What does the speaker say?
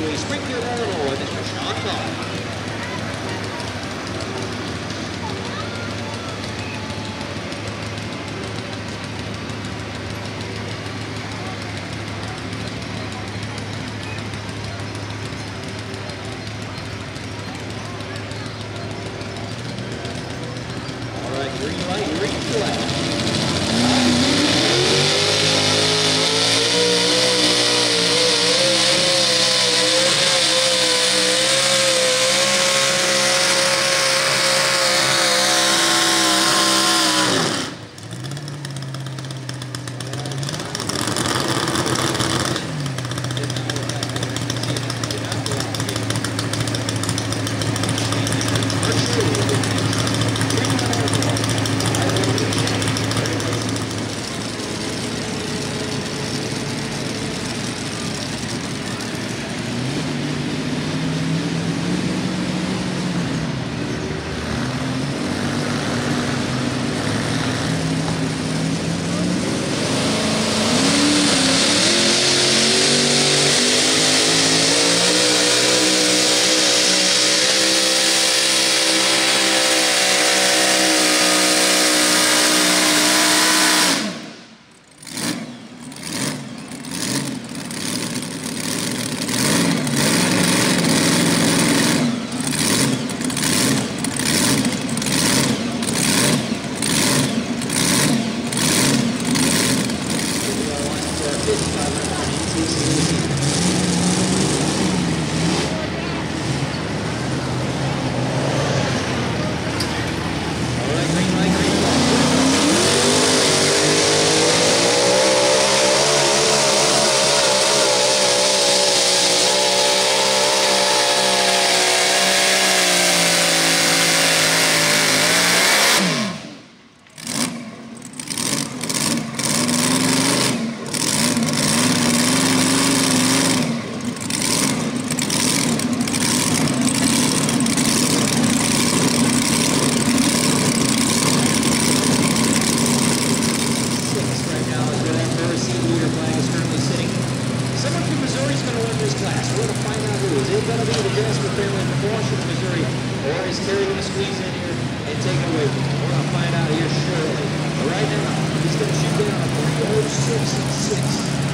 Speedway, Springfield, Illinois, Mr. Sean Carr. All right, green light, green flag. Is Terry going to squeeze in here and take it away from? We're going to find out here shortly. But right now, he's going to shoot down a 306.6.